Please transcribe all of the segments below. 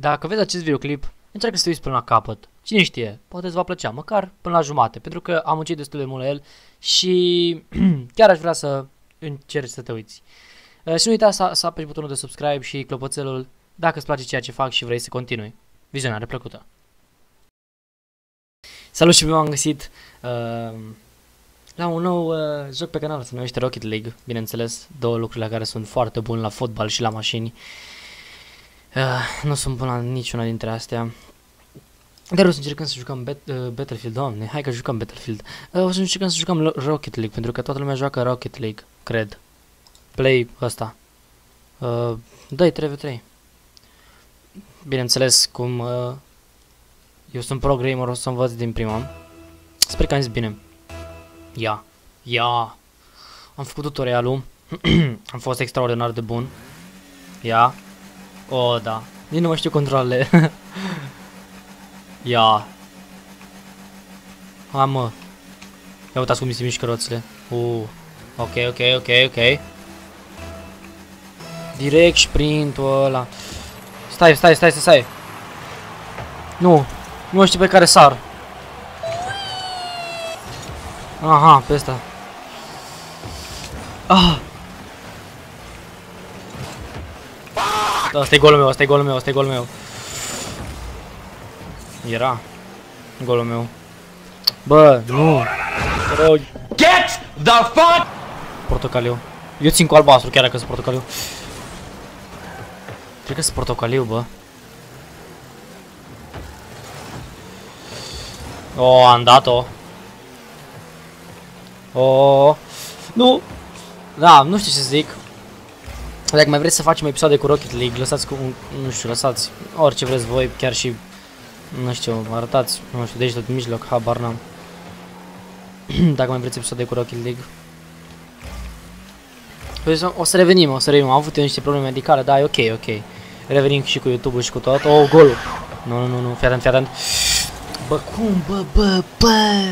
dacă vezi acest videoclip, încearcă să te uiți până la capăt. Cine știe, poate îți va plăcea, măcar până la jumate, pentru că am muncit destul de mult la el și chiar aș vrea să încerci să te uiți. Uh, și nu uita să, să apeși butonul de subscribe și clopoțelul dacă îți place ceea ce fac și vrei să continui. Vizionare plăcută! Salut și bine am găsit uh, la un nou uh, joc pe canal, se numește Rocket League, bineînțeles, două lucruri la care sunt foarte bun la fotbal și la mașini. Uh, nu sunt bun la niciuna dintre astea. Dar o să încercăm să jucăm bet, uh, Battlefield, doamne, hai că jucăm Battlefield. Uh, o să încercăm să jucăm Rocket League, pentru că toată lumea joacă Rocket League, cred. Play ăsta. Uh, dă-i 3v3. Bineînțeles, cum uh, eu sunt pro gamer, o să învăț din prima. Sper că am zis bine. Ia, ia. Am făcut tutorialul. am fost extraordinar de bun. Ia. O, oh, da. Nici nu mai știu controlele. Ia. Hai mă. Ia uitați cum mi se mișcă roțile. Uh. Ok, ok, ok, ok. Direct sprintul ăla. Stai, stai, stai, stai, stai. Nu. Nu știu pe care sar. Aha, pe ăsta. Ah. Asta e golul meu, asta e golul meu, asta e golul meu. Era golul meu. Bă, nu. Rău. Get the fuck! Portocaliu. Eu țin cu albastru, chiar dacă sunt portocaliu. Cred că sunt portocaliu, bă. O, oh, am dat-o. O, oh. Nu. Da, nu știu ce să zic. Dacă mai vreți să facem episoade cu Rocket League, lăsați cu, nu știu, lăsați orice vreți voi, chiar și nu știu, arătați, nu știu, degetul de mijloc, habar n-am. Dacă mai vreți episoade cu Rocket League. Păi o să revenim, o să revenim. Am avut eu niște probleme medicale, da, e ok, ok. Revenim și cu YouTube-ul și cu tot. Oh, golul. Nu, nu, nu, nu, fii atent, fii atent. Bă, cum, bă, bă, bă.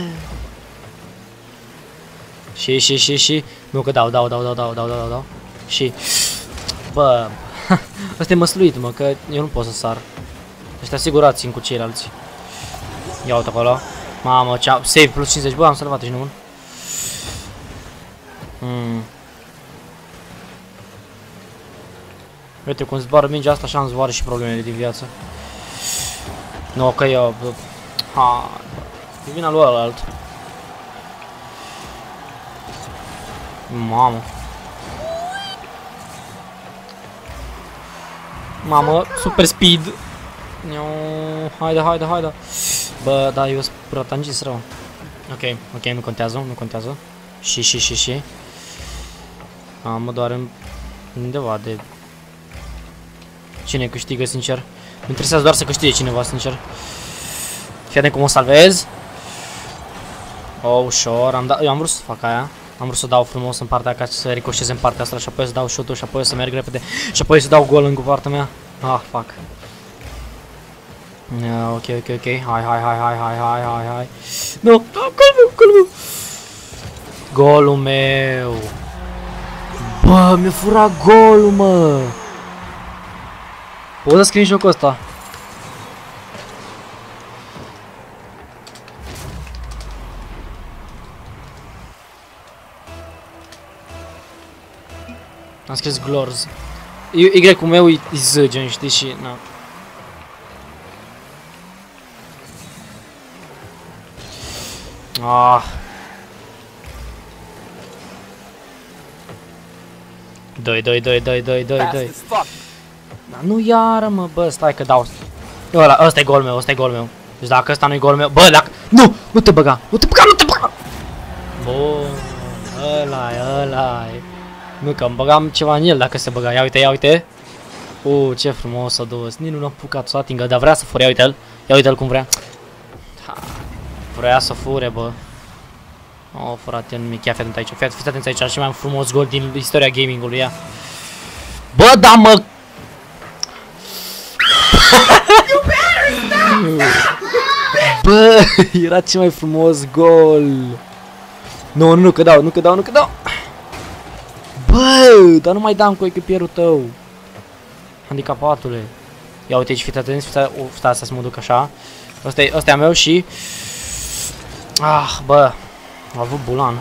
Și, și, și, și. Nu că dau, dau, dau, dau, dau, dau, dau, dau. Și. Bă. Ăsta e măsluit, mă, că eu nu pot să sar. Ăștia asigurați cu ceilalți. Ia uite acolo. Mamă, cea... Save plus 50. Bă, am salvat și nu Hmm. Uite cum zboară mingea asta, așa îmi zboară și problemele din viață. Nu, că eu... Ha... E vina lui alt. Mamă. Mamă, super speed. Haide, haide, haide. Bă, da, eu sunt protangis rău. Ok, ok, nu contează, nu contează. Și, și, și, și. Am doar în... undeva de... Cine câștigă, sincer? Mă interesează doar să câștige cineva, sincer. Fii atent cum o salvez. Oh, ușor, am dat, eu am vrut să fac aia. Am vrut să dau frumos în partea ca să ricoșeze în partea asta și apoi să dau shot și apoi să merg repede și apoi să dau gol în partea mea. Ah, fuck. Yeah, ok, ok, ok. Hai, hai, hai, hai, hai, hai, hai, hai. Nu, no, golul meu, golul meu. Golul meu. Bă, mi-a furat golul, mă. Poți să scrii jocul ăsta. Am scris Glors. Y-ul meu e Z, gen, știi, și... Na. Ah. Doi, doi, doi, doi, doi, doi, doi. Dar nu iară, mă, bă, stai că dau. Ăla, ăsta e gol meu, ăsta e gol meu. Deci dacă ăsta nu e gol meu, bă, dacă... Nu! Nu te băga! Nu te băga, nu te băga! Bun, ăla e, ăla e. Nu, că îmi băgam ceva în el dacă se băga. Ia uite, ia uite. Uh, ce frumos a dus. Nici nu l-am pucat să atingă, dar vrea să fure. Ia uite-l. Ia uite-l cum vrea. Vrea să fure, bă. Oh, frate, nu mi chiar fi atent aici. Fiți atenți aici, cel mai frumos gol din istoria gamingului, ia. Bă, da, mă! Bă, era cel mai frumos gol. Nu, nu, nu, că dau, nu, că dau, nu, că dau. Bă, dar nu mai dam cu echipierul tău. Handicapatule. Ia uite aici, fiți atenți, fiți atenți, stai să mă duc așa. Ăsta e, ăsta e a meu și... Ah, bă, a avut bulan.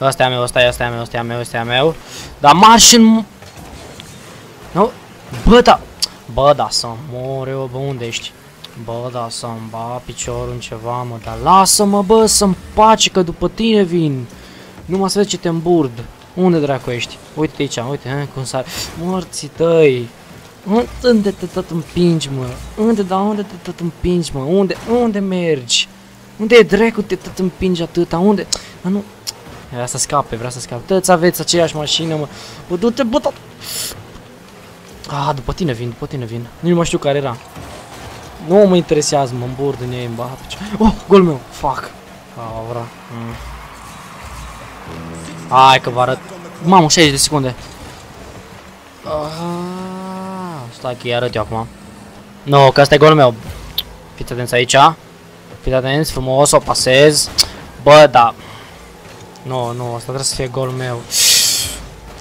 Ăsta e a meu, ăsta e, ăsta e a meu, ăsta e a meu, ăsta e a meu. Dar marș în... Nu? Bă, da... Bă, da, să mor eu, bă, unde ești? Bă, da, să-mi ba piciorul în ceva, mă, dar lasă-mă, bă, să-mi pace, că după tine vin. Nu mă să vezi ce te îmburd. Unde dracu ești? Uite aici, uite, he, cum sar. Morții tăi. Unde te tot împingi, mă? Unde, da, unde te tot împingi, mă? Unde, unde mergi? Unde e dracu te tot împingi atâta? Unde? Dar nu... Vrea să scape, vrea să scape. Toți aveți aceeași mașină, mă. Bă, du-te, bă, tot... Ah, după tine vin, după tine vin. Nu mai știu care era. Nu mă interesează, mă îmbord în ei, îmi Oh, gol meu, fuck. Ah, vrea. Mm. Hai că vă arăt. Mamă, 60 de secunde. Ah, stai că îi arăt eu acum. Nu, no, că asta e golul meu. Fiți atenți aici. Fiți atenți, frumos, o pasez. Bă, da. Nu, no, nu, no, asta trebuie să fie golul meu.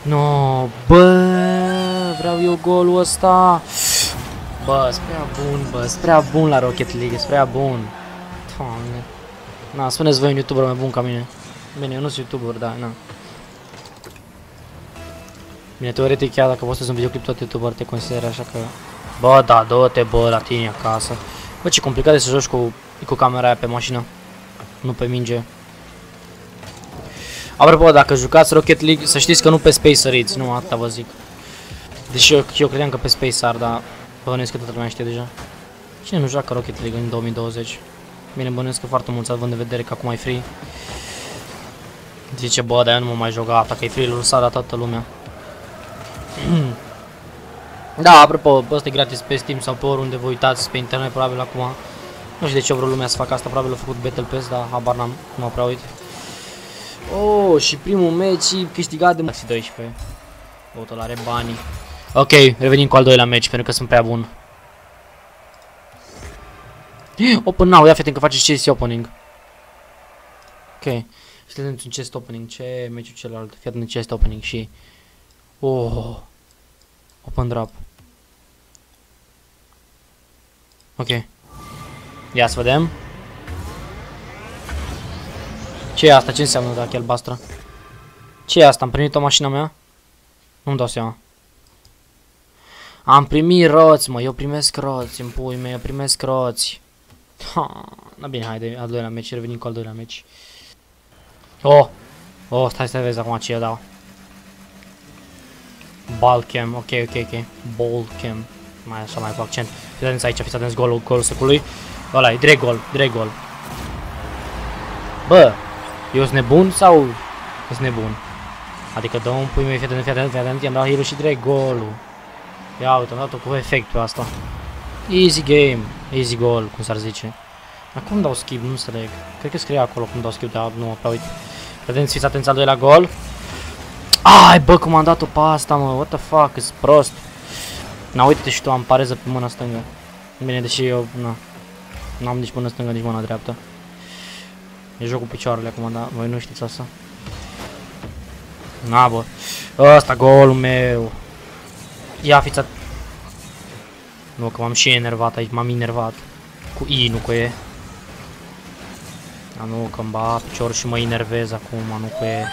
Nu, no, bă, vreau eu golul ăsta. Bă, sunt prea bun, bă, sunt prea bun la Rocket League, sunt prea bun. Doamne. Na, spuneți voi un youtuber mai bun ca mine. Bine, eu nu sunt youtuber, da, na. Bine, teoretic, chiar dacă postezi un videoclip, tot youtuber te consideră așa că... Bă, da, dă-te, bă, la tine acasă. Bă, ce complicat e să joci cu, cu camera aia pe mașină. Nu pe minge. Apropo, dacă jucați Rocket League, să știți că nu pe Space săriți, nu atâta vă zic. Deși eu, eu credeam că pe Space ar, dar bănuiesc că toată lumea știe deja. Cine nu joacă Rocket League în 2020? Bine, bănuiesc că foarte mulți având de vedere că acum e free. Zice, bă, dar eu nu mă mai joc gata, că e free-ul sara toată lumea. da, apropo, ăsta e gratis pe Steam sau pe oriunde vă uitați pe internet, probabil acum. Nu știu de ce vreau lumea să facă asta, probabil a făcut Battle Pass, dar habar n-am, nu mă prea uit. Oh, și primul meci câștigat de Maxi 12. Totul are banii. Ok, revenim cu al doilea meci, pentru că sunt prea bun. Open now, ia fete că face chest opening. Ok. Suntem într-un chest opening. Ce meciul celălalt? Fii atent chest opening și... Oh. Open drop. Ok. Ia să vedem. Ce e asta? Ce înseamnă dacă e albastră? Ce e asta? Am primit o mașina mea? Nu-mi dau seama. Am primit roți, mă, eu primesc roți în pui mei, eu primesc roți. Ha, na bine, haide, al doilea meci, revenim cu al doilea meci. Oh, oh, stai să vezi acum ce eu dau. Balcam, ok, ok, ok. Balcam. Mai așa, mai cu accent. Fiți atenți aici, fiți atenți golul, golul secului. Ăla e direct gol, direct gol. Bă, eu sunt nebun sau sunt nebun? Adică dă un pui mei, fii atent, fii atent, fii atent, i-am dat hero și direct golul. Ia uite, am dat-o cu efectul asta. Easy game, easy goal, cum s-ar zice. Acum dau skip, nu înțeleg. Cred că scrie acolo cum dau skip, dar nu mă prea uit. Vedeți, fiți atenți al doilea gol. Ai, bă, cum am dat-o pe asta, mă, what the fuck, îți prost. Na, uite-te și tu, am pareză pe mâna stângă. Bine, deși eu, na, nu am nici mâna stângă, nici mâna dreaptă. E jocul picioarele acum, dar voi nu știți asta. Na, bă. Ăsta, golul meu. Ia fiți at... Nu, că m-am și enervat aici, m-am enervat. Cu I, nu cu E. A, nu, că-mi ba piciorul și mă enervez acum, nu cu E.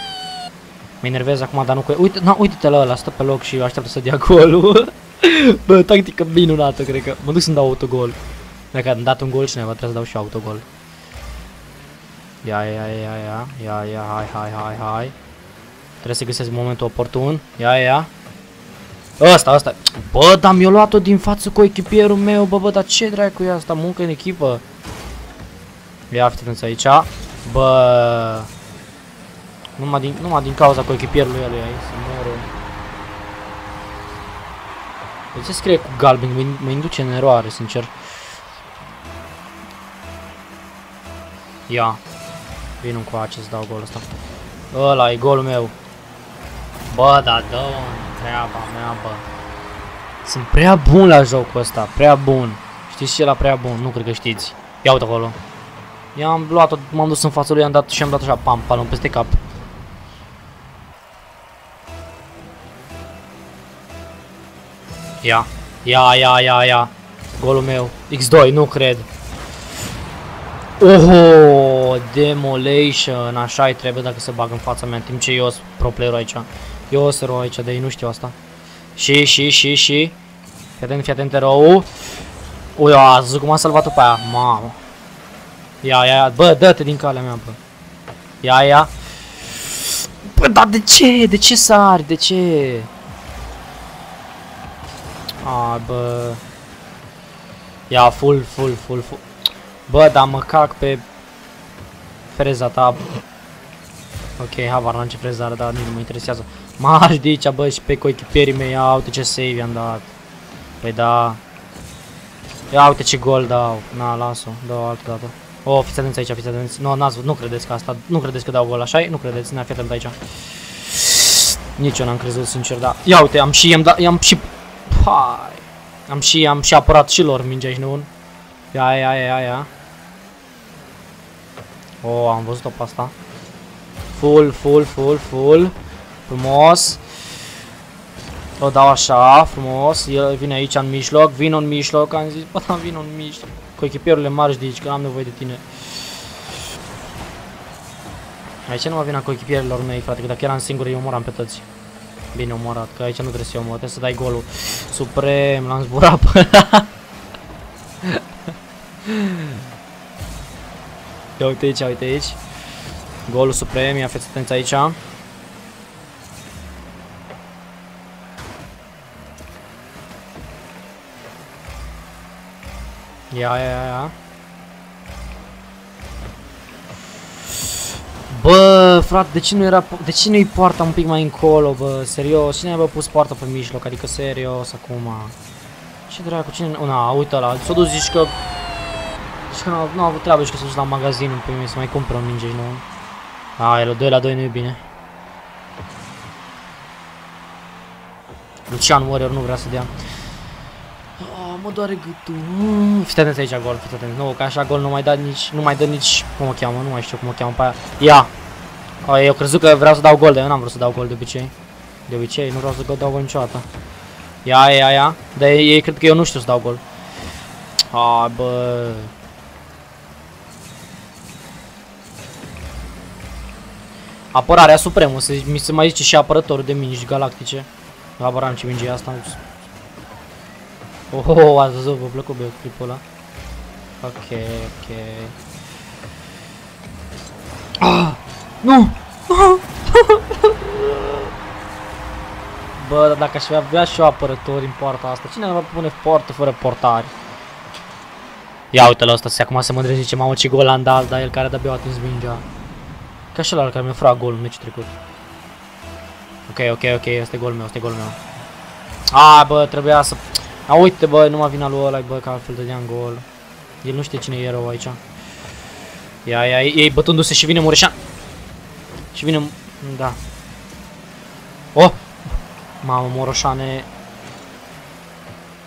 Mă enervez acum, dar nu cu E. Uite, na, uite-te la ăla, stă pe loc și așteaptă să dea golul. Bă, tactică minunată, cred că. Mă duc să-mi dau autogol. Dacă am dat un gol cineva, trebuie să dau și autogol. Ia, ia, ia, ia, ia, ia, hai, hai, hai, hai. Trebuie să găsesc momentul oportun. Ia, ia. Ăsta, ăsta. Bă, dar mi-a luat-o din față cu echipierul meu, bă, bă, dar ce dracu e asta? Muncă în echipă. Ia, fiți aici. Bă. Numai din, numai din cauza cu echipierului lui aici, să moră. De ce scrie cu galben? Mă, mă induce în eroare, sincer. Ia. Vin cu acest dau golul ăsta. Ăla e golul meu. Bă, da, dă treaba mea, bă. Sunt prea bun la jocul ăsta, prea bun. Știți ce la prea bun? Nu cred că știți. Ia uite acolo. I-am luat-o, m-am dus în fața lui, am dat și am dat așa, pam, palom, peste cap. Ia. Ia, ia, ia, ia. Golul meu. X2, nu cred. Oho, demolition, așa i trebuie dacă se bagă în fața mea, în timp ce eu sunt pro player aici. Eu sunt rău aici, de ei nu știu asta. Și, și, și, și. Fii atent, fii atent, rău. Ui, a zis cum a salvat-o pe aia, mamă. Ia, ia, ia, bă, dă-te din calea mea, bă. Ia, ia. Bă, dar de ce? De ce sari? De ce? A, bă. Ia, full, full, full, full. Bă, dar mă cac pe freza ta. Ok, habar n-am ce freza are, dar nici nu mă interesează. Marș de aici, bă, și pe coechipierii mei, ia uite ce save i-am dat. Păi da. Ia uite ce gol dau. Na, las-o, dau altă dată. Oh, fiți atenți aici, fiți atenți. Nu, n-ați nu credeți că asta, nu credeți că dau gol așa Nu credeți, n-a fi atent aici. Nici eu n-am crezut, sincer, da. Ia uite, am și, i-am dat, i-am și... Hai. Am și, am și apărat și lor mingea aici, nu? Ia, ia, ia, ia. Oh, am văzut-o pe asta. Full, full, full, full. Frumos. O dau așa, frumos. El vine aici în mijloc, vin în mijloc. Am zis, bă, da, vin în mijloc. Cu echipierurile mari de aici, că am nevoie de tine. Aici nu mă vine cu echipierilor mei, frate, că dacă eram singur, eu omoram pe toți. Bine omorat, că aici nu trebuie să eu omor, trebuie să dai golul. Suprem, l-am zburat pe Ia uite aici, uite aici. Golul suprem, ia fiți atenți aici. Ia, ia, ia, ia. Bă, frate, de ce nu era, de ce nu-i poarta un pic mai încolo, bă, serios, cine a pus poarta pe mijloc, adică serios, acum. Ce dracu, cine, na, uite la, s-a dus zici că, zici că nu a avut treabă și că s-a dus la magazin în primul să mai cumpără un minge nou. A, el 2 la 2 nu e bine. Lucian Warrior nu vrea să dea. Oh, mă doare gâtul. Mm, fiți atenți aici gol, fiți atenți. Nu, că așa gol nu mai dă nici, nu mai dă nici, cum o cheamă, nu mai știu cum o cheamă pe aia. Ia! Oh, eu crezut că vreau să dau gol, dar eu n-am vrut să dau gol de obicei. De obicei, nu vreau să dau gol niciodată. Ia, ia, ia. Dar ei cred că eu nu știu să dau gol. Ah, bă. Apărarea supremă, se, mi se mai zice și apărător de mingi galactice. Habar am ce minge e asta. Oh, oh, oh, ați văzut, vă plăcut bă, clipul ăla. Ok, ok. Ah, nu! Bă, dar dacă aș avea și eu apărători în poarta asta, cine va pune poartă fără portari? Ia uite-l ăsta, se acum se mândre zice, mamă ce gol am dat, dar el care de-abia a atins mingea. Ca și ăla care mi-a furat golul în meciul trecut. Ok, ok, ok, este golul meu, este golul meu. A, bă, trebuia să... A, uite, bă, nu mă vine lui ăla, bă, că altfel dădeam gol. El nu știe cine e erou aici. Ia, ia, ei bătându-se și vine Mureșan. Și vine... Da. Oh! Mamă, Moroșane.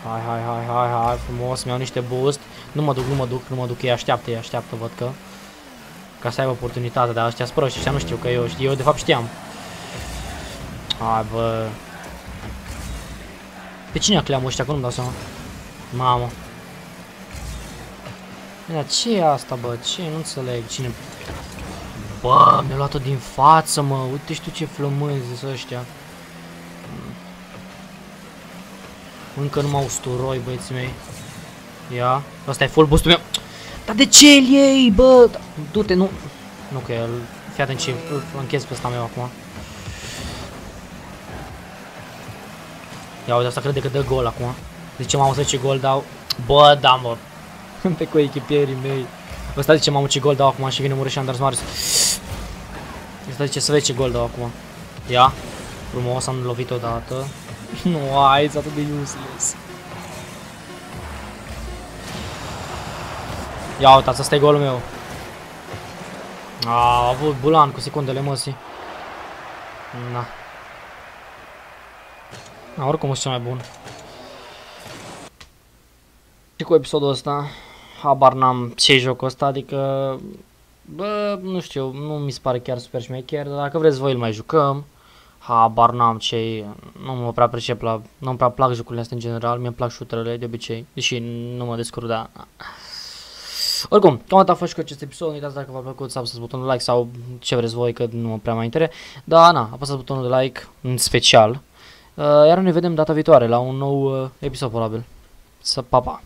Hai, hai, hai, hai, hai, frumos, mi-au niște boost. Nu mă duc, nu mă duc, nu mă duc, ei așteaptă, ei așteaptă, văd că. Ca să aibă oportunitatea, dar ăștia proști, ăștia nu știu că eu știu, eu de fapt știam. Hai, bă. Pe cine a cleamă ăștia, că nu-mi dau seama. Mamă. Dar ce e asta, bă? Ce? Nu înțeleg. Cine... Bă, mi-a luat-o din față, mă. Uite și tu ce flămânzi sunt ăștia. Încă nu m-au usturoi, băieții mei. Ia. Asta e full boost-ul meu. Dar de ce îl iei, bă? Du-te, nu... Nu că el... Fii atent ce îl flanchez pe ăsta meu acum. Ia uite, asta crede că dă gol acum. Zice, mamă, să ce gol dau. Bă, da, mă. Pe cu echipierii mei. Ăsta zice, mamă, ce gol dau acum și vine Mureșan Anders Marius. Ăsta zice, să vezi ce gol dau acum. Ia. Frumos, am lovit odată. nu, ai, atât de useless. Ia uitați, asta e golul meu. A, a avut bulan cu secundele măsii. Na. A, oricum e cel mai bun. Și cu episodul ăsta, habar n-am ce jocul ăsta, adică, bă, nu știu, nu mi se pare chiar super șmecher, dar dacă vreți voi îl mai jucăm, Habar n-am ce e, nu mă prea pricep la, nu prea plac jocurile astea în general, mi-e plac shooterele de obicei, deși nu mă descurc, da. Oricum, cam atât a fost și cu acest episod, nu uitați dacă v-a plăcut să apăsați butonul de like sau ce vreți voi, că nu mă prea mai intere. Dar, na, apăsați butonul de like în special. Uh, iar ne vedem data viitoare la un nou uh, episod probabil. Să pa, pa!